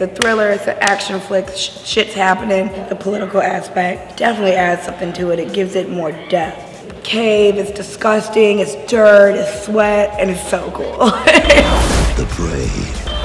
It's a thriller, it's an action flick, sh- shit's happening. The political aspect definitely adds something to it. It gives it more depth. Cave It's disgusting, it's dirt, it's sweat, and it's so cool. The Prey.